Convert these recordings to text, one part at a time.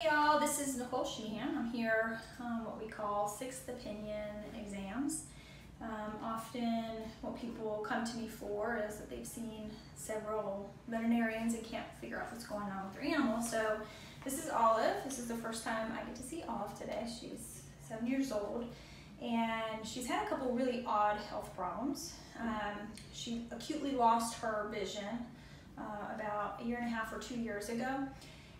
Hey y'all, this is Nicole Sheehan. I'm here um, what we call sixth opinion exams. Um, often what people come to me for is that they've seen several veterinarians and can't figure out what's going on with their animal. So this is Olive. This is the first time I get to see Olive today. She's seven years old and she's had a couple really odd health problems. Um, she acutely lost her vision uh, about a year and a half or two years ago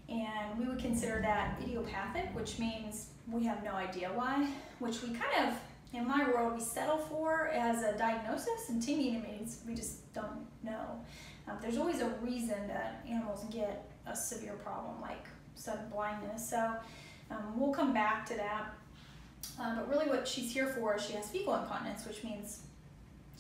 and we would consider that idiopathic, which means we have no idea why, which we kind of, in my world, we settle for as a diagnosis, and to me it means we just don't know. Um, there's always a reason that animals get a severe problem like sudden blindness, so um, we'll come back to that. Uh, but really what she's here for is she has fecal incontinence, which means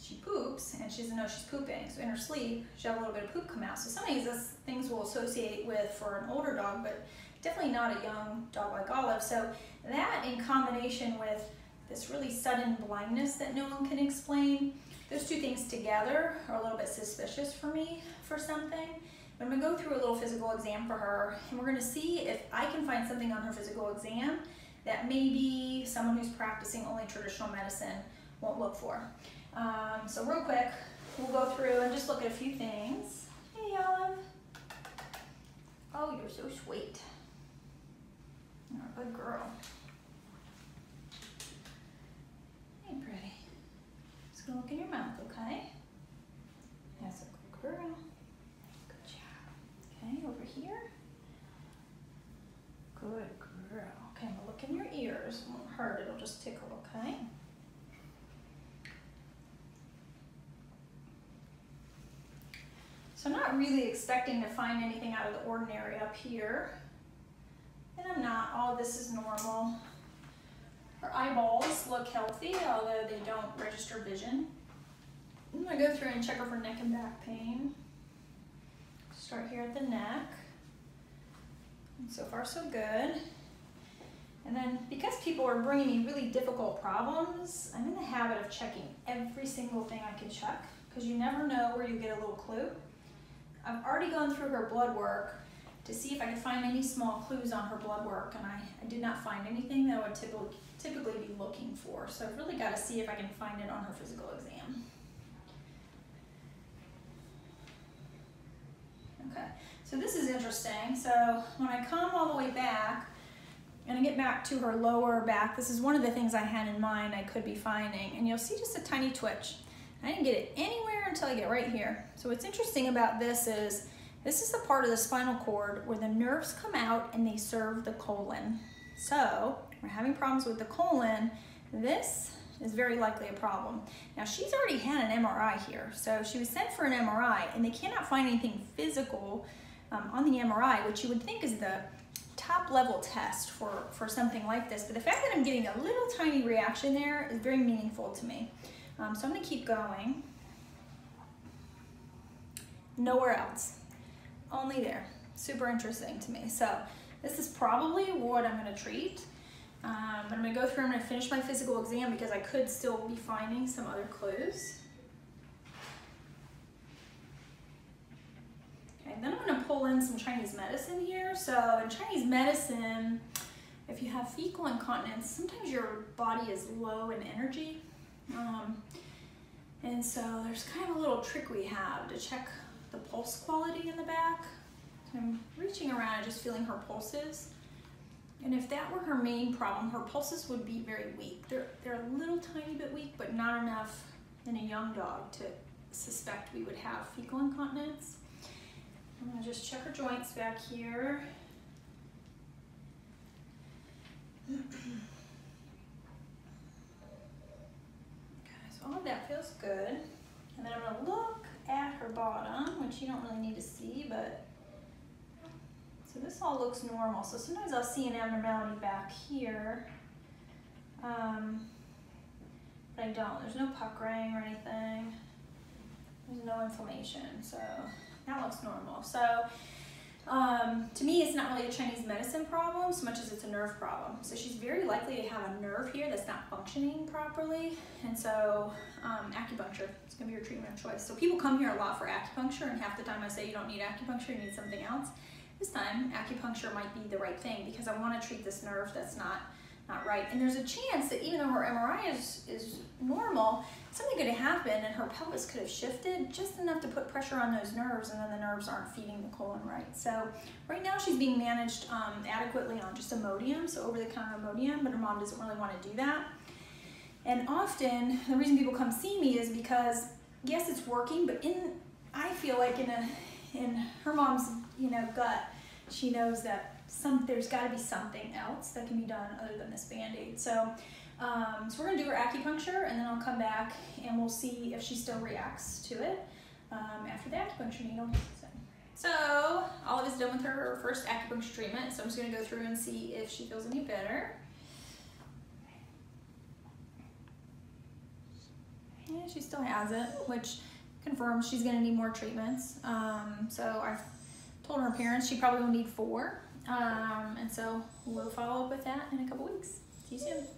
she poops and she doesn't know she's pooping. So in her sleep, she'll have a little bit of poop come out. So some of these things we'll associate with for an older dog, but definitely not a young dog like Olive. So that in combination with this really sudden blindness that no one can explain, those two things together are a little bit suspicious for me for something. But I'm gonna go through a little physical exam for her and we're gonna see if I can find something on her physical exam that maybe someone who's practicing only traditional medicine won't look for. Um, so real quick, we'll go through and just look at a few things. Hey, Olive. Oh, you're so sweet. You're a good girl. Hey, pretty. Just gonna look in your mouth, okay? That's a good girl. Good job. Okay, over here. Good girl. Okay, I'm gonna look in your ears. It won't hurt, it'll just tickle, okay? So I'm not really expecting to find anything out of the ordinary up here. And I'm not, all this is normal. Her eyeballs look healthy, although they don't register vision. I'm gonna go through and check her for neck and back pain. Start here at the neck. And so far so good. And then because people are bringing me really difficult problems, I'm in the habit of checking every single thing I can check because you never know where you get a little clue. I've already gone through her blood work to see if I could find any small clues on her blood work, and I, I did not find anything that I would typically, typically be looking for. So I've really got to see if I can find it on her physical exam. Okay, so this is interesting. So when I come all the way back, and I get back to her lower back, this is one of the things I had in mind I could be finding, and you'll see just a tiny twitch. I didn't get it anywhere until I get right here. So what's interesting about this is, this is the part of the spinal cord where the nerves come out and they serve the colon. So we're having problems with the colon. This is very likely a problem. Now she's already had an MRI here. So she was sent for an MRI and they cannot find anything physical um, on the MRI, which you would think is the top level test for, for something like this. But the fact that I'm getting a little tiny reaction there is very meaningful to me. Um, so I'm gonna keep going. Nowhere else, only there. Super interesting to me. So this is probably what I'm gonna treat. Um, I'm gonna go through, I'm gonna finish my physical exam because I could still be finding some other clues. Okay, then I'm gonna pull in some Chinese medicine here. So in Chinese medicine, if you have fecal incontinence, sometimes your body is low in energy. Um, and so there's kind of a little trick we have to check the pulse quality in the back. I'm reaching around and just feeling her pulses. And if that were her main problem, her pulses would be very weak. They're, they're a little tiny bit weak, but not enough in a young dog to suspect we would have fecal incontinence. I'm gonna just check her joints back here. all of that feels good. And then I'm gonna look at her bottom, which you don't really need to see, but so this all looks normal. So sometimes I'll see an abnormality back here, um, but I don't. There's no puckering or anything. There's no inflammation, so that looks normal. So um, to me, it's not really a Chinese medicine problem so much as it's a nerve problem. So she's very likely to have a nerve here that's not functioning properly. And so um, acupuncture is gonna be your treatment of choice. So people come here a lot for acupuncture and half the time I say you don't need acupuncture, you need something else. this time acupuncture might be the right thing because I want to treat this nerve that's not not right. And there's a chance that even though her MRI is, is normal, something could have happened and her pelvis could have shifted just enough to put pressure on those nerves and then the nerves aren't feeding the colon right. So right now she's being managed um, adequately on just Imodium, so over-the-counter Imodium, but her mom doesn't really want to do that. And often, the reason people come see me is because, yes, it's working, but in I feel like in a in her mom's you know gut, she knows that some there's got to be something else that can be done other than this band-aid. So, um, so we're gonna do her acupuncture, and then I'll come back and we'll see if she still reacts to it um, after the acupuncture needle. So, so Olive is done with her first acupuncture treatment. So I'm just gonna go through and see if she feels any better. Yeah, she still has it, which confirms she's gonna need more treatments. Um, so I've told her parents she probably will need four. Um, and so we'll follow up with that in a couple weeks. See you soon.